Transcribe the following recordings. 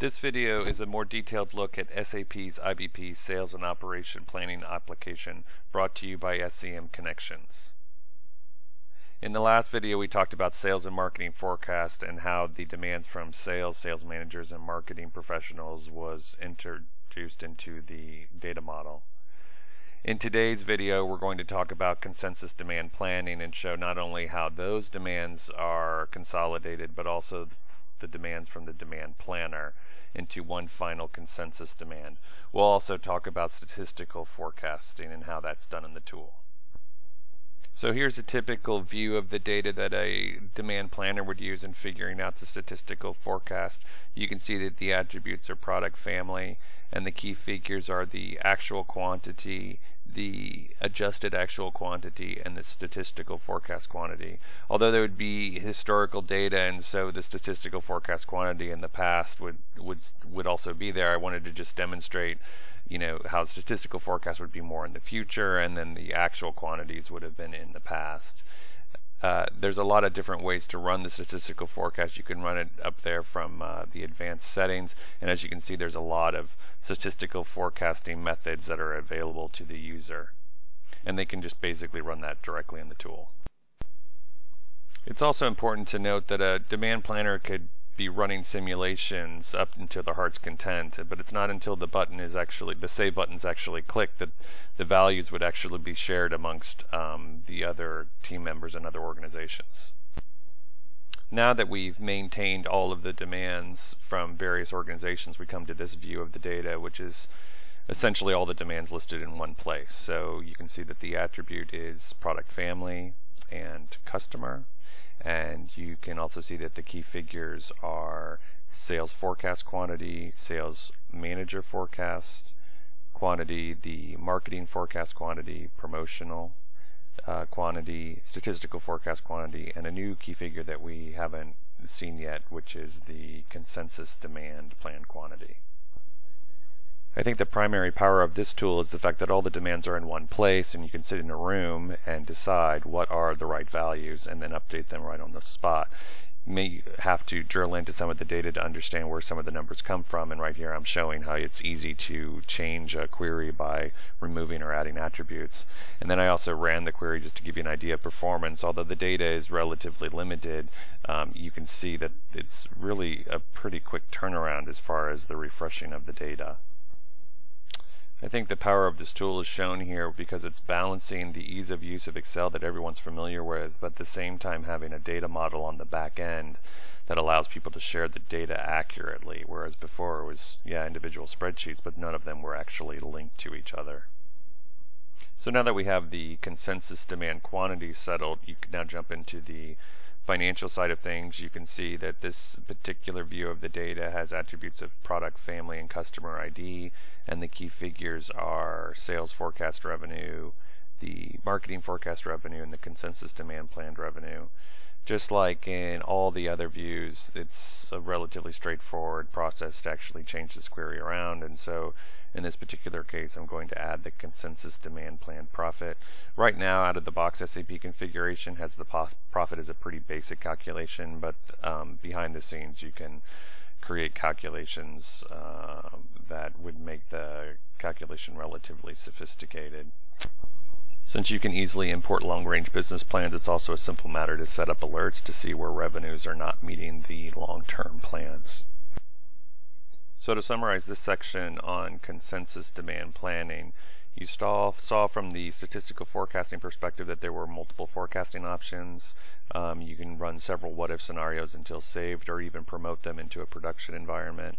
This video is a more detailed look at SAP's IBP Sales and Operation Planning application brought to you by SCM Connections. In the last video we talked about sales and marketing forecast and how the demands from sales, sales managers, and marketing professionals was introduced into the data model. In today's video we're going to talk about consensus demand planning and show not only how those demands are consolidated but also the demands from the demand planner into one final consensus demand. We'll also talk about statistical forecasting and how that's done in the tool. So here's a typical view of the data that a demand planner would use in figuring out the statistical forecast. You can see that the attributes are product family and the key figures are the actual quantity, the adjusted actual quantity, and the statistical forecast quantity. Although there would be historical data and so the statistical forecast quantity in the past would would would also be there, I wanted to just demonstrate you know how statistical forecast would be more in the future and then the actual quantities would have been in the past. Uh, there's a lot of different ways to run the statistical forecast. You can run it up there from uh, the advanced settings, and as you can see, there's a lot of statistical forecasting methods that are available to the user. And they can just basically run that directly in the tool. It's also important to note that a demand planner could be running simulations up until the heart's content, but it's not until the button is actually, the save button is actually clicked that the values would actually be shared amongst um, the other team members and other organizations. Now that we've maintained all of the demands from various organizations, we come to this view of the data, which is essentially all the demands listed in one place. So you can see that the attribute is product family and customer and you can also see that the key figures are sales forecast quantity, sales manager forecast quantity, the marketing forecast quantity, promotional uh, quantity, statistical forecast quantity, and a new key figure that we haven't seen yet, which is the consensus demand plan quantity. I think the primary power of this tool is the fact that all the demands are in one place and you can sit in a room and decide what are the right values and then update them right on the spot. You may have to drill into some of the data to understand where some of the numbers come from and right here I'm showing how it's easy to change a query by removing or adding attributes. And then I also ran the query just to give you an idea of performance. Although the data is relatively limited, um, you can see that it's really a pretty quick turnaround as far as the refreshing of the data. I think the power of this tool is shown here because it's balancing the ease of use of Excel that everyone's familiar with, but at the same time having a data model on the back end that allows people to share the data accurately, whereas before it was, yeah, individual spreadsheets, but none of them were actually linked to each other. So now that we have the consensus demand quantity settled, you can now jump into the financial side of things, you can see that this particular view of the data has attributes of product, family, and customer ID, and the key figures are sales forecast revenue, the marketing forecast revenue, and the consensus demand planned revenue. Just like in all the other views, it's a relatively straightforward process to actually change this query around, and so in this particular case, I'm going to add the consensus demand plan profit. Right now, out of the box SAP configuration has the profit as a pretty basic calculation, but um, behind the scenes you can create calculations uh, that would make the calculation relatively sophisticated. Since you can easily import long-range business plans, it's also a simple matter to set up alerts to see where revenues are not meeting the long-term plans. So to summarize this section on consensus demand planning, you saw, saw from the statistical forecasting perspective that there were multiple forecasting options. Um, you can run several what-if scenarios until saved or even promote them into a production environment.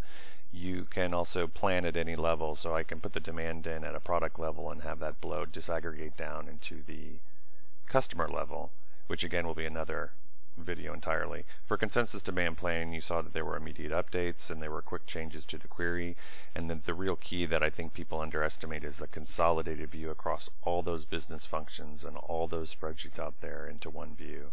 You can also plan at any level, so I can put the demand in at a product level and have that blow disaggregate down into the customer level, which again will be another video entirely. For consensus demand planning, you saw that there were immediate updates and there were quick changes to the query. And then the real key that I think people underestimate is the consolidated view across all those business functions and all those spreadsheets out there into one view.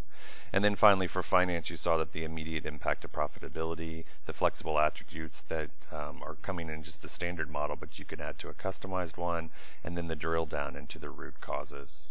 And then finally, for finance, you saw that the immediate impact of profitability, the flexible attributes that um, are coming in just the standard model, but you can add to a customized one, and then the drill down into the root causes.